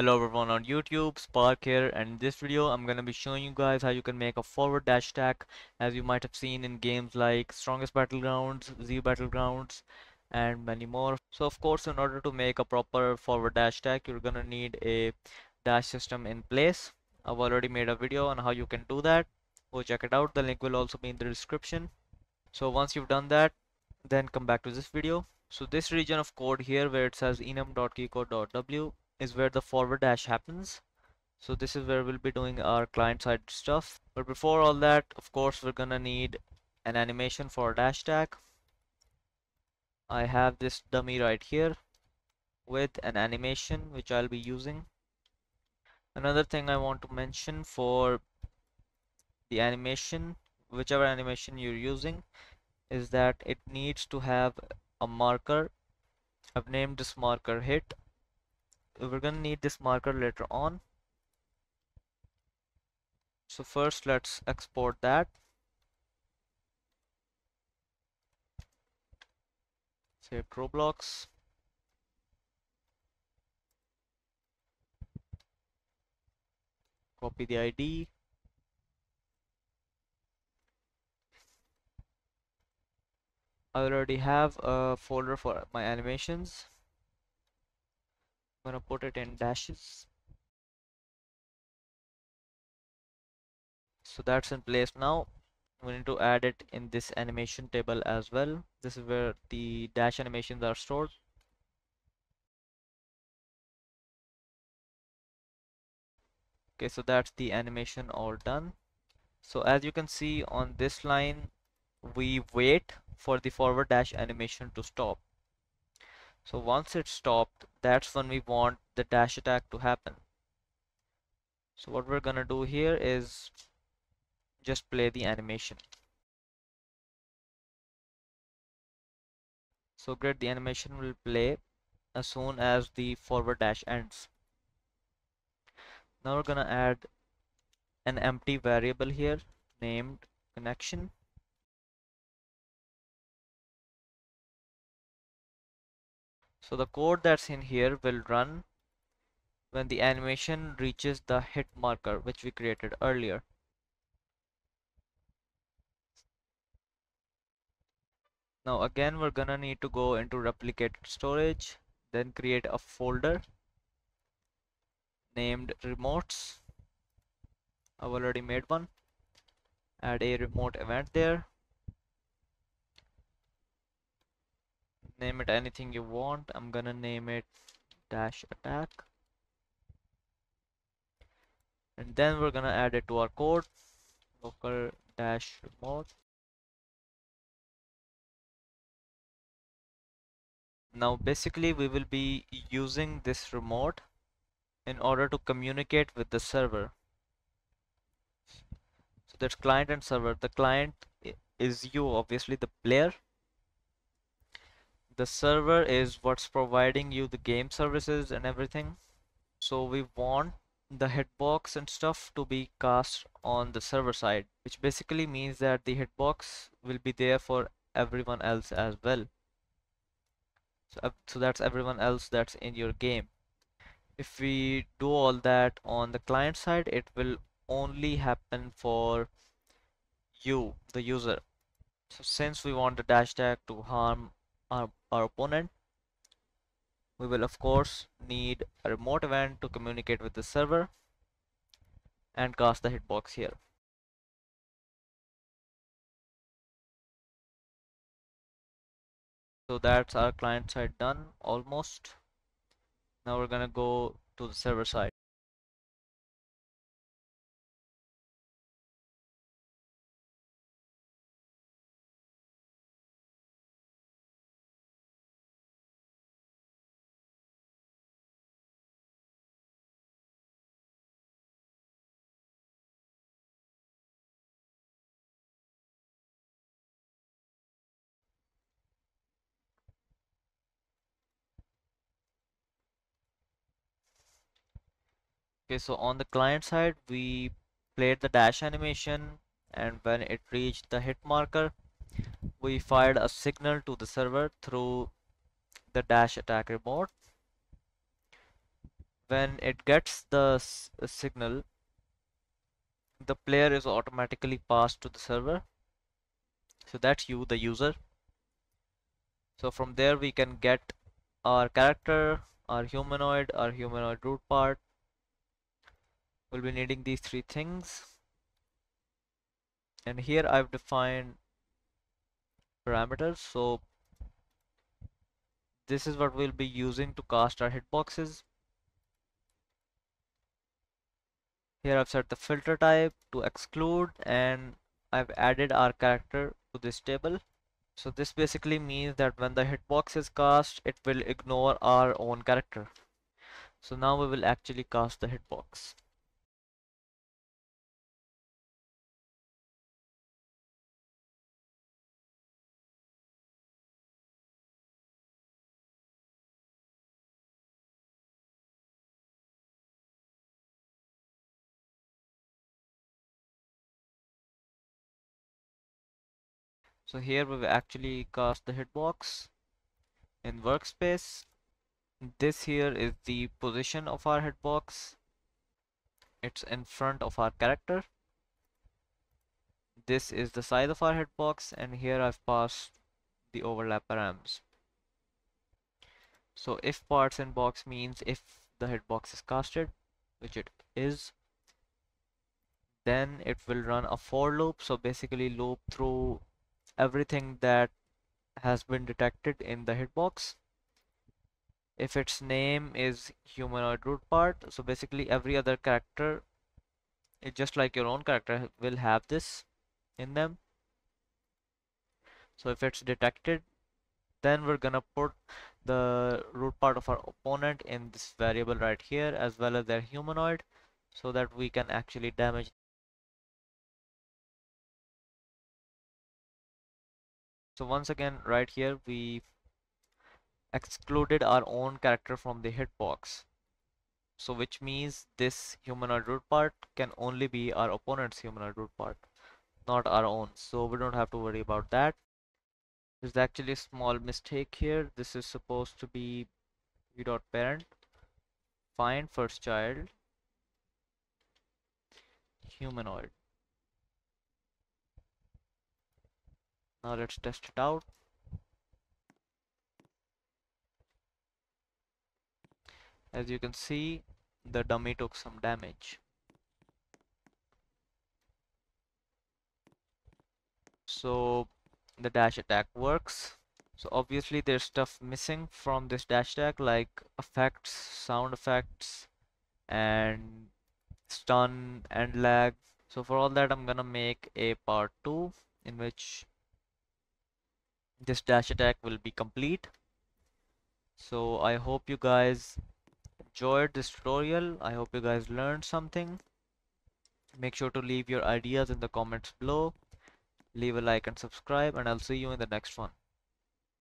Hello everyone on YouTube, Spark here and in this video I'm to be showing you guys how you can make a forward dash attack as you might have seen in games like Strongest Battlegrounds, Z Battlegrounds and many more. So of course in order to make a proper forward dash attack you're to need a dash system in place. I've already made a video on how you can do that. Go check it out. The link will also be in the description. So once you've done that then come back to this video. So this region of code here where it says enum.keycode.w is where the forward dash happens. So this is where we'll be doing our client side stuff. But before all that, of course, we're gonna need an animation for dash attack. I have this dummy right here with an animation which I'll be using. Another thing I want to mention for the animation, whichever animation you're using, is that it needs to have a marker. I've named this marker hit we're gonna need this marker later on. So first let's export that. Save Roblox. Copy the ID I already have a folder for my animations I'm gonna put it in dashes. So that's in place now. We need to add it in this animation table as well. This is where the dash animations are stored. Okay so that's the animation all done. So as you can see on this line we wait for the forward dash animation to stop so once it's stopped, that's when we want the dash attack to happen. So what we're gonna do here is just play the animation. So great, the animation will play as soon as the forward dash ends. Now we're gonna add an empty variable here named connection So the code that's in here will run when the animation reaches the hit marker which we created earlier. Now again we're gonna need to go into replicated storage then create a folder named remotes. I've already made one. Add a remote event there name it anything you want. I'm gonna name it dash attack. And then we're gonna add it to our code local dash remote now basically we will be using this remote in order to communicate with the server. So that's client and server. The client is you obviously the player the server is what's providing you the game services and everything. So we want the hitbox and stuff to be cast on the server side which basically means that the hitbox will be there for everyone else as well. So, uh, so that's everyone else that's in your game. If we do all that on the client side it will only happen for you the user. So since we want the dash attack to harm our, our opponent. We will of course need a remote event to communicate with the server and cast the hitbox here. So that's our client side done almost. Now we're gonna go to the server side Okay, so on the client side, we played the dash animation and when it reached the hit marker, we fired a signal to the server through the dash attack remote, when it gets the uh, signal the player is automatically passed to the server. So that's you the user. So from there we can get our character our humanoid our humanoid root part we'll be needing these three things. And here I've defined parameters. So this is what we'll be using to cast our hitboxes. Here I've set the filter type to exclude and I've added our character to this table. So this basically means that when the hitbox is cast it will ignore our own character. So now we will actually cast the hitbox So here we've actually cast the hitbox in workspace. This here is the position of our hitbox. It's in front of our character. This is the size of our hitbox and here I've passed the overlap params. So if parts in box means if the hitbox is casted, which it is, then it will run a for loop. So basically loop through everything that has been detected in the hitbox. If its name is humanoid root part so basically every other character just like your own character will have this in them. So if it's detected then we're gonna put the root part of our opponent in this variable right here as well as their humanoid so that we can actually damage So once again, right here, we excluded our own character from the hitbox. So which means this humanoid root part can only be our opponent's humanoid root part, not our own. So we don't have to worry about that. There's actually a small mistake here. This is supposed to be v dot parent find first child humanoid Now let's test it out. As you can see, the dummy took some damage. So the dash attack works. So obviously there's stuff missing from this dash attack like effects, sound effects, and stun and lag. So for all that I'm gonna make a part 2 in which this dash attack will be complete. So I hope you guys enjoyed this tutorial. I hope you guys learned something. Make sure to leave your ideas in the comments below. Leave a like and subscribe and I'll see you in the next one